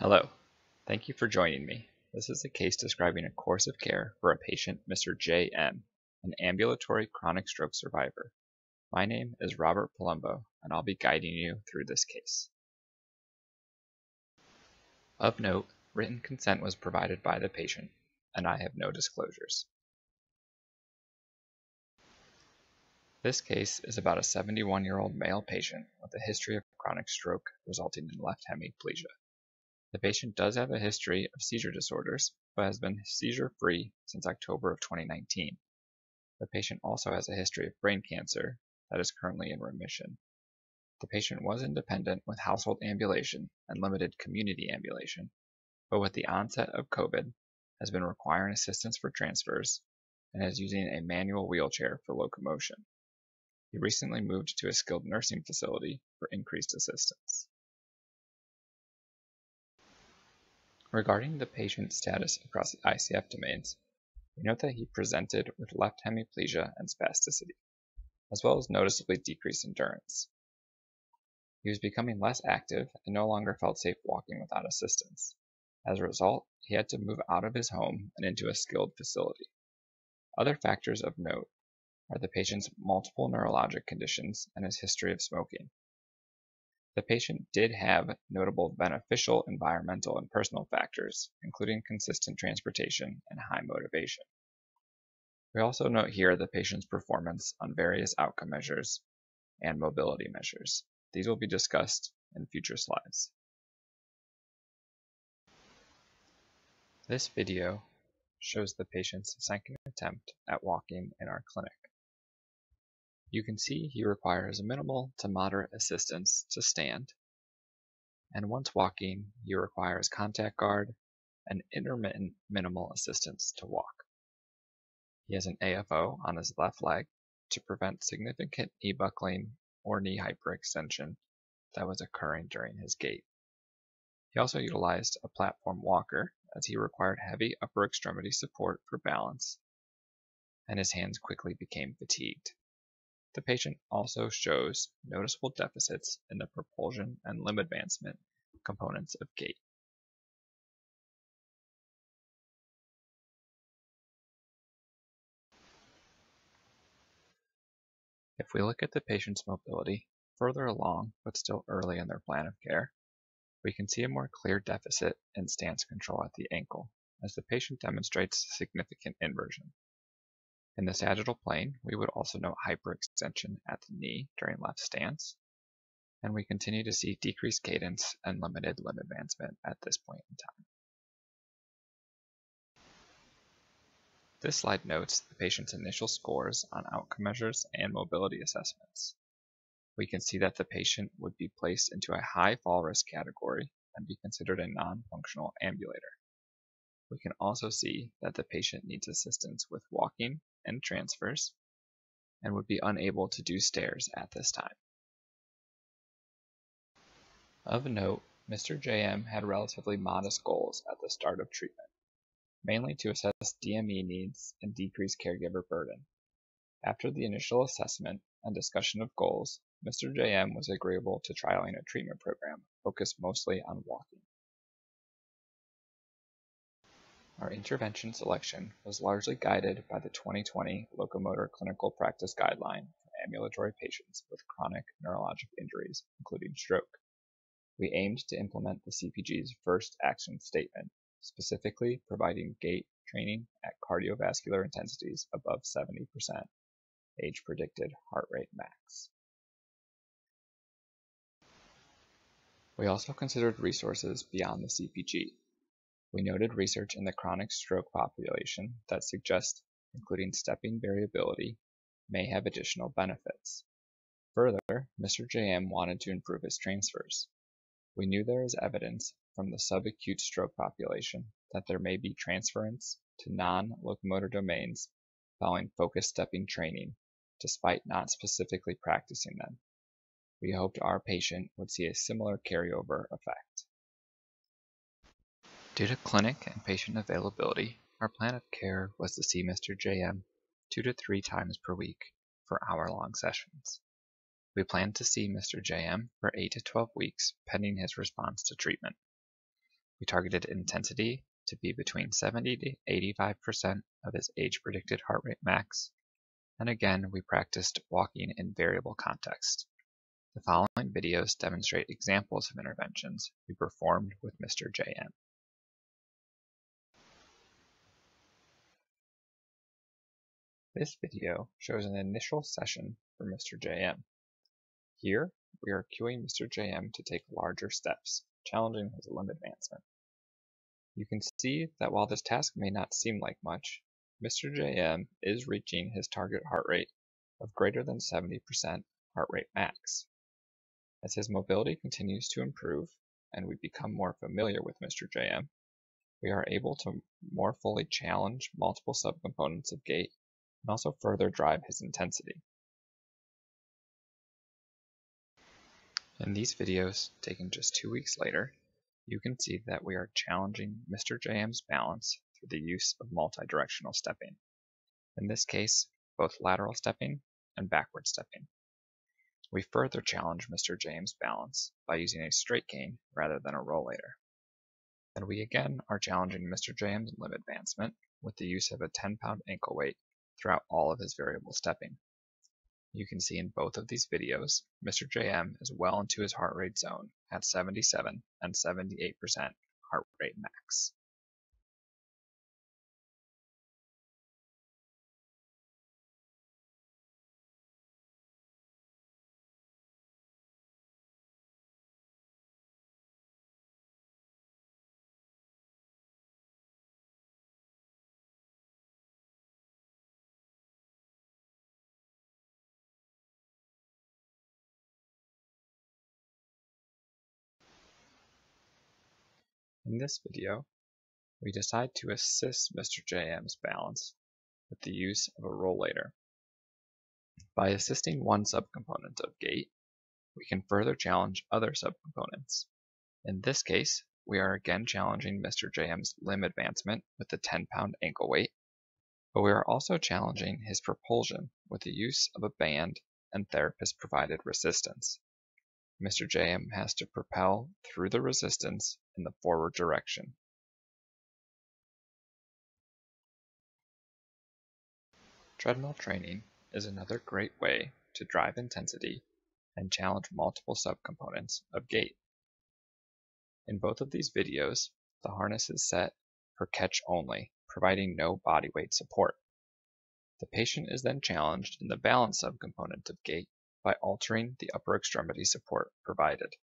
Hello, thank you for joining me. This is a case describing a course of care for a patient, Mr. J. M., an ambulatory chronic stroke survivor. My name is Robert Palumbo, and I'll be guiding you through this case. Of note, written consent was provided by the patient, and I have no disclosures. This case is about a 71-year-old male patient with a history of chronic stroke resulting in left hemiplegia. The patient does have a history of seizure disorders, but has been seizure-free since October of 2019. The patient also has a history of brain cancer that is currently in remission. The patient was independent with household ambulation and limited community ambulation, but with the onset of COVID has been requiring assistance for transfers and is using a manual wheelchair for locomotion. He recently moved to a skilled nursing facility for increased assistance. Regarding the patient's status across the ICF domains, we note that he presented with left hemiplegia and spasticity, as well as noticeably decreased endurance. He was becoming less active and no longer felt safe walking without assistance. As a result, he had to move out of his home and into a skilled facility. Other factors of note are the patient's multiple neurologic conditions and his history of smoking. The patient did have notable beneficial environmental and personal factors, including consistent transportation and high motivation. We also note here the patient's performance on various outcome measures and mobility measures. These will be discussed in future slides. This video shows the patient's second attempt at walking in our clinic. You can see he requires minimal to moderate assistance to stand, and once walking, he requires contact guard and intermittent minimal assistance to walk. He has an AFO on his left leg to prevent significant knee buckling or knee hyperextension that was occurring during his gait. He also utilized a platform walker as he required heavy upper extremity support for balance, and his hands quickly became fatigued. The patient also shows noticeable deficits in the propulsion and limb advancement components of gait. If we look at the patient's mobility further along but still early in their plan of care, we can see a more clear deficit in stance control at the ankle as the patient demonstrates significant inversion. In the sagittal plane, we would also note hyperextension at the knee during left stance, and we continue to see decreased cadence and limited limb advancement at this point in time. This slide notes the patient's initial scores on outcome measures and mobility assessments. We can see that the patient would be placed into a high fall risk category and be considered a non-functional ambulator. We can also see that the patient needs assistance with walking and transfers, and would be unable to do stairs at this time. Of note, Mr. JM had relatively modest goals at the start of treatment, mainly to assess DME needs and decrease caregiver burden. After the initial assessment and discussion of goals, Mr. JM was agreeable to trialing a treatment program focused mostly on walking. Our intervention selection was largely guided by the 2020 Locomotor Clinical Practice Guideline for ambulatory patients with chronic neurologic injuries, including stroke. We aimed to implement the CPG's first action statement, specifically providing gait training at cardiovascular intensities above 70%, age predicted heart rate max. We also considered resources beyond the CPG, we noted research in the chronic stroke population that suggests including stepping variability may have additional benefits. Further, Mr. JM wanted to improve his transfers. We knew there is evidence from the subacute stroke population that there may be transference to non-locomotor domains following focused stepping training, despite not specifically practicing them. We hoped our patient would see a similar carryover effect. Due to clinic and patient availability, our plan of care was to see Mr. JM two to three times per week for hour-long sessions. We planned to see Mr. JM for 8 to 12 weeks pending his response to treatment. We targeted intensity to be between 70 to 85% of his age predicted heart rate max, and again we practiced walking in variable context. The following videos demonstrate examples of interventions we performed with Mr. JM. This video shows an initial session for Mr. JM. Here, we are cueing Mr. JM to take larger steps, challenging his limb advancement. You can see that while this task may not seem like much, Mr. JM is reaching his target heart rate of greater than 70% heart rate max. As his mobility continues to improve and we become more familiar with Mr. JM, we are able to more fully challenge multiple subcomponents of gait and also further drive his intensity. In these videos, taken just two weeks later, you can see that we are challenging Mr. JM's balance through the use of multidirectional stepping. In this case, both lateral stepping and backward stepping. We further challenge Mr. JM's balance by using a straight cane rather than a rollator. And we again are challenging Mr. JM's limb advancement with the use of a 10 pound ankle weight throughout all of his variable stepping. You can see in both of these videos, Mr. JM is well into his heart rate zone at 77 and 78% heart rate max. In this video, we decide to assist Mr. JM's balance with the use of a rollator. By assisting one subcomponent of gait, we can further challenge other subcomponents. In this case, we are again challenging Mr. JM's limb advancement with the 10 pound ankle weight, but we are also challenging his propulsion with the use of a band and therapist provided resistance. Mr. JM has to propel through the resistance in the forward direction. Treadmill training is another great way to drive intensity and challenge multiple subcomponents of gait. In both of these videos, the harness is set for catch only, providing no body weight support. The patient is then challenged in the balance subcomponent of gait by altering the upper extremity support provided.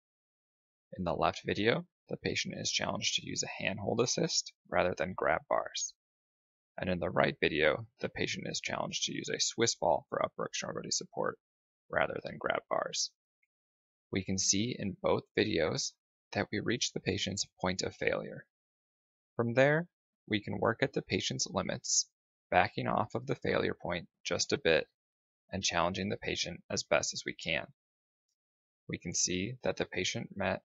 In the left video, the patient is challenged to use a handhold assist rather than grab bars. And in the right video, the patient is challenged to use a Swiss ball for upper extremity support rather than grab bars. We can see in both videos that we reach the patient's point of failure. From there, we can work at the patient's limits, backing off of the failure point just a bit and challenging the patient as best as we can. We can see that the patient met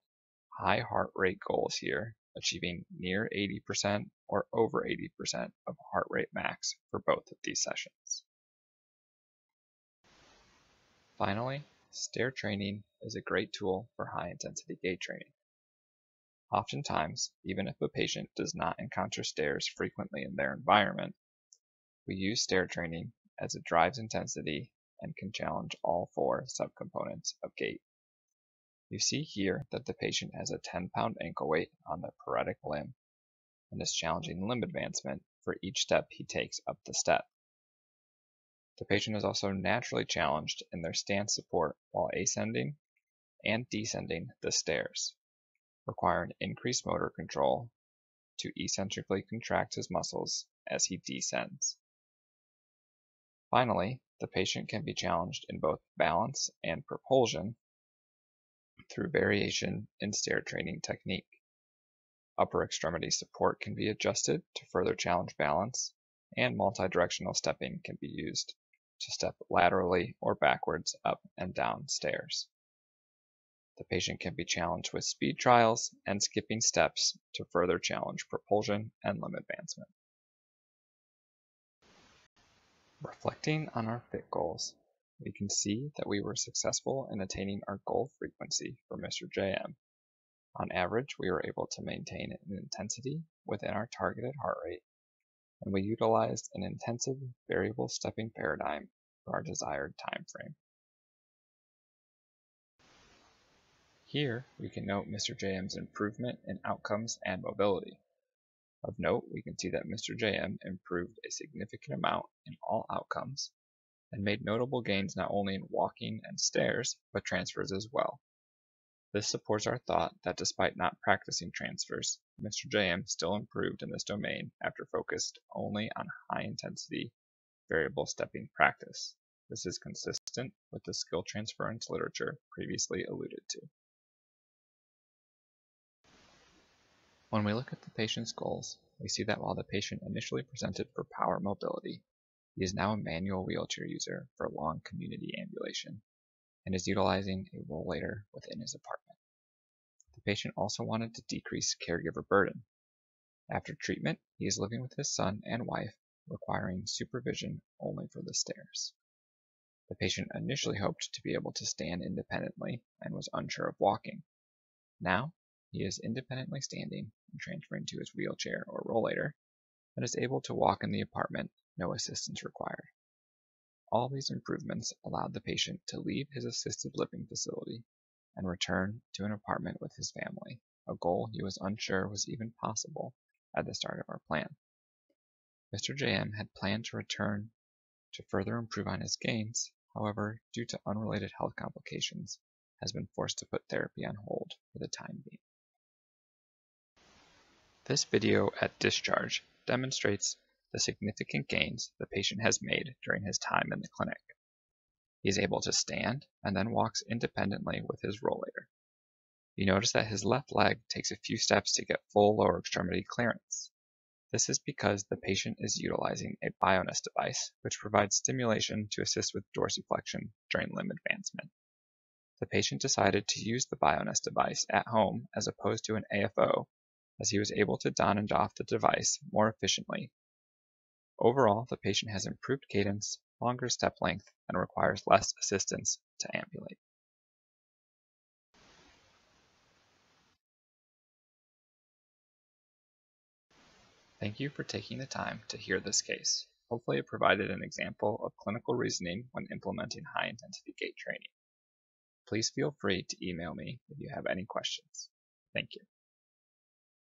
high heart rate goals here, achieving near 80% or over 80% of heart rate max for both of these sessions. Finally, stair training is a great tool for high intensity gait training. Oftentimes, even if a patient does not encounter stairs frequently in their environment, we use stair training as it drives intensity and can challenge all four subcomponents of gait. You see here that the patient has a 10 pound ankle weight on the paretic limb and is challenging limb advancement for each step he takes up the step. The patient is also naturally challenged in their stance support while ascending and descending the stairs, requiring increased motor control to eccentrically contract his muscles as he descends. Finally, the patient can be challenged in both balance and propulsion through variation in stair training technique. Upper extremity support can be adjusted to further challenge balance, and multidirectional stepping can be used to step laterally or backwards up and down stairs. The patient can be challenged with speed trials and skipping steps to further challenge propulsion and limb advancement. Reflecting on our FITT goals, we can see that we were successful in attaining our goal frequency for Mr. JM. On average, we were able to maintain an intensity within our targeted heart rate, and we utilized an intensive variable stepping paradigm for our desired time frame. Here, we can note Mr. JM's improvement in outcomes and mobility. Of note, we can see that Mr. JM improved a significant amount in all outcomes and made notable gains not only in walking and stairs, but transfers as well. This supports our thought that despite not practicing transfers, Mr. JM still improved in this domain after focused only on high intensity variable stepping practice. This is consistent with the skill transference literature previously alluded to. When we look at the patient's goals, we see that while the patient initially presented for power mobility, he is now a manual wheelchair user for long community ambulation and is utilizing a rollator within his apartment. The patient also wanted to decrease caregiver burden. After treatment, he is living with his son and wife, requiring supervision only for the stairs. The patient initially hoped to be able to stand independently and was unsure of walking. Now, he is independently standing and transferring to his wheelchair or rollator and is able to walk in the apartment, no assistance required. All these improvements allowed the patient to leave his assisted living facility and return to an apartment with his family, a goal he was unsure was even possible at the start of our plan. Mr. JM had planned to return to further improve on his gains, however, due to unrelated health complications, has been forced to put therapy on hold for the time being. This video at discharge demonstrates the significant gains the patient has made during his time in the clinic. He is able to stand and then walks independently with his rollator. You notice that his left leg takes a few steps to get full lower extremity clearance. This is because the patient is utilizing a Bioness device, which provides stimulation to assist with dorsiflexion during limb advancement. The patient decided to use the Bioness device at home as opposed to an AFO as he was able to don and doff the device more efficiently. Overall, the patient has improved cadence, longer step length, and requires less assistance to ambulate. Thank you for taking the time to hear this case. Hopefully it provided an example of clinical reasoning when implementing high-intensity gait training. Please feel free to email me if you have any questions. Thank you.